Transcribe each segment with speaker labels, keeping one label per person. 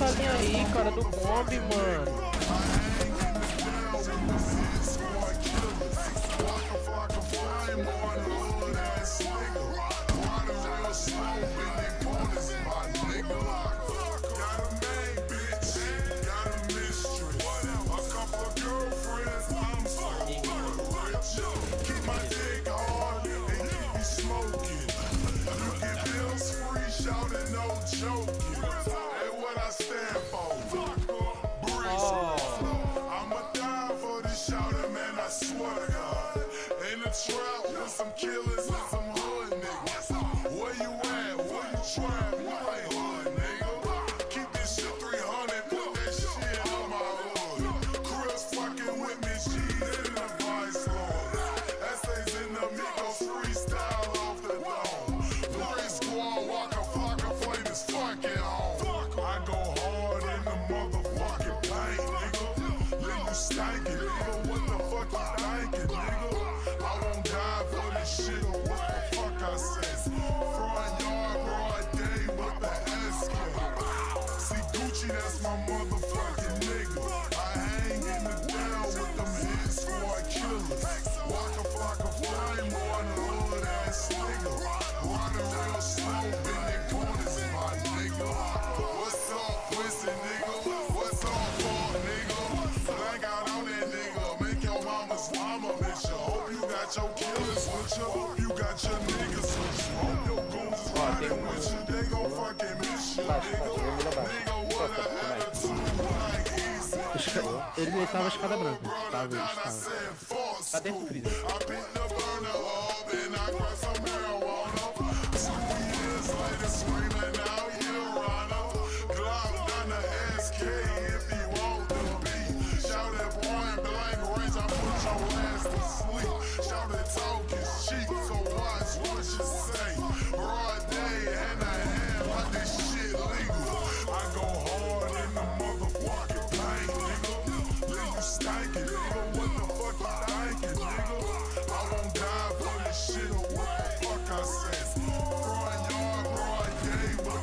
Speaker 1: passarinho aí, cara, do bombe, mano.
Speaker 2: Trap with some killers and some hood niggas. Where you at? Where you trap? Got your killers with you. Hope you got your niggas with you. Hope your goons is riding with you. They gon' fucking miss you, nigga. Nigga, what. Like easy.
Speaker 3: Esca- Ele ele tava escada branca.
Speaker 2: False.
Speaker 1: Tá dentro do freezer.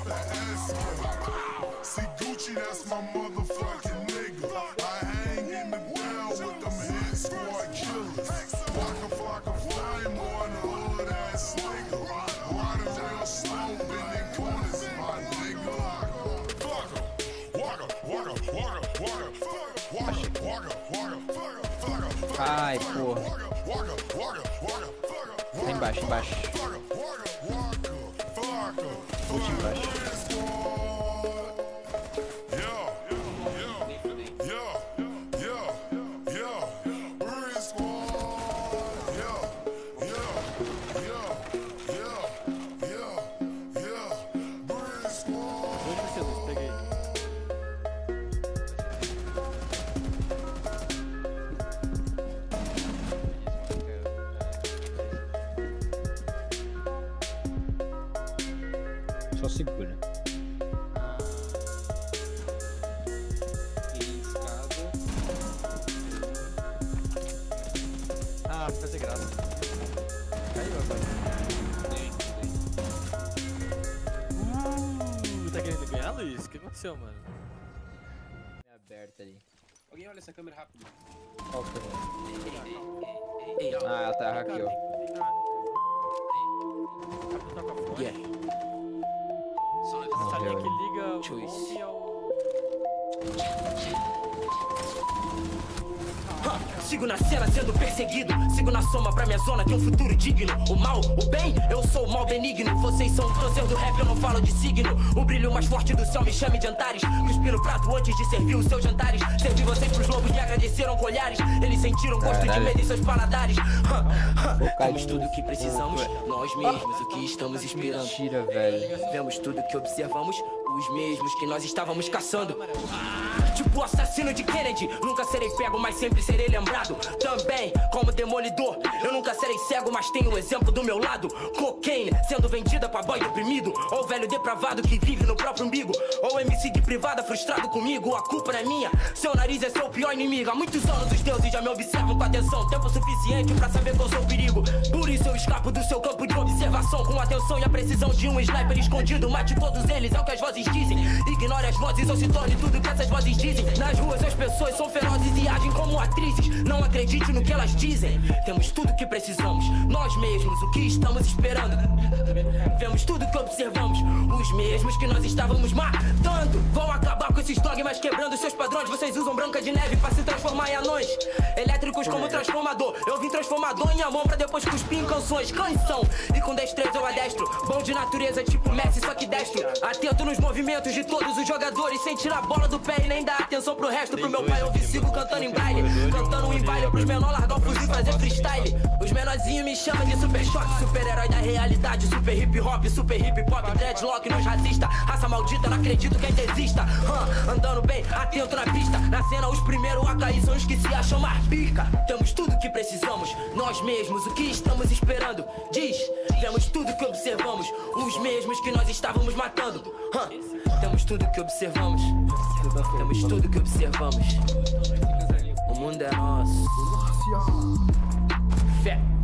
Speaker 2: the asshole. See Gucci, that's my motherfucking nigga. I hang in the ground with them hit squad killers. Flock a flock of flying more a hood ass nigga. Riding real slow, bending corners, my nigga. Fuck em, walk em, walk em, walk em, walk em.
Speaker 1: Walk em,
Speaker 2: walk em, walk em, fuck
Speaker 1: em, fuck em,
Speaker 2: fuck em. Ai, porra.
Speaker 1: Lá embaixo, embaixo. Ocean Rush.
Speaker 3: Só segura.
Speaker 1: Ah, fazer graça. Caiu agora. Uh, tá querendo ganhar, Luiz? O que aconteceu, mano? É aberta ali.
Speaker 4: Alguém olha essa câmera rápido.
Speaker 1: Qual é? Ah, ela tá aqui, ó.
Speaker 4: Yeah. Choice.
Speaker 5: Sigo na cena sendo perseguido. Sigo na soma pra minha zona, tem um futuro digno. O mal, o bem, eu sou o mal benigno. Vocês são câncer do rap, eu não falo de signo. O brilho mais forte do céu me chame de Antares. Cuspi no prato antes de servir os seus jantares. Servi vocês pros lobos, me agradeceram com olhares. Eles sentiram gosto de
Speaker 1: Caralho.
Speaker 5: medo em seus paladares. Temos tudo o que precisamos, nós mesmos, o que estamos esperando.
Speaker 1: Mentira, velho.
Speaker 5: Vemos tudo que observamos, Os mesmos que nós estávamos caçando. Tipo o assassino de Kennedy. Nunca serei pego, mas sempre serei lembrado. Também, como demolidor. Eu nunca serei cego, mas tenho um exemplo do meu lado. Cocaine sendo vendida pra boy deprimido. Ou velho depravado que vive no próprio umbigo. Ou MC de privada frustrado comigo. A culpa não é minha. Seu nariz é seu pior inimigo. Há muitos anos os deuses já me observam com atenção. Tempo suficiente pra saber que eu sou o perigo. Por isso eu escapo do seu campo de observação. Com atenção e a precisão de um sniper escondido. Mate todos eles, é o que as vozes dizem. Ignore as vozes ou se torne tudo que essas vozes dizem. Nas ruas as pessoas são ferozes e agem como atrizes. Não acredite no que elas dizem. Temos tudo que precisamos, nós mesmos, o que estamos esperando. Vemos tudo que observamos, os mesmos que nós estávamos matando. Vão acabar com esses dogmas quebrando seus padrões. Vocês usam branca de neve pra se transformar em anões. Elétricos como transformador. Eu vim transformador em amor pra depois cuspir em canções. Canção. E com destreza eu adestro. Bom de natureza, tipo Messi, só que destro. Atento nos movimentos de todos os jogadores. Sem tirar a bola do pé e nem dar atenção pro resto. Pro meu pai eu sigo cantando em braille. Cantando em baile pros menor largar o fuzil e fazer freestyle. Os menorzinhos me chamam de super choque. Super-herói da realidade. Super hip hop, super hip hop. Dreadlock nos racista. Raça maldita, não acredito que ainda exista. Hum, andando bem, atento na pista. Na cena, os primeiros a cair são os que se acham mais pica. Temos tudo que precisamos, nós mesmos, o que estamos esperando. Diz, vemos tudo que observamos, os mesmos que nós estávamos matando. Hum, temos tudo que observamos, temos tudo que observamos. O mundo é nosso. Fé.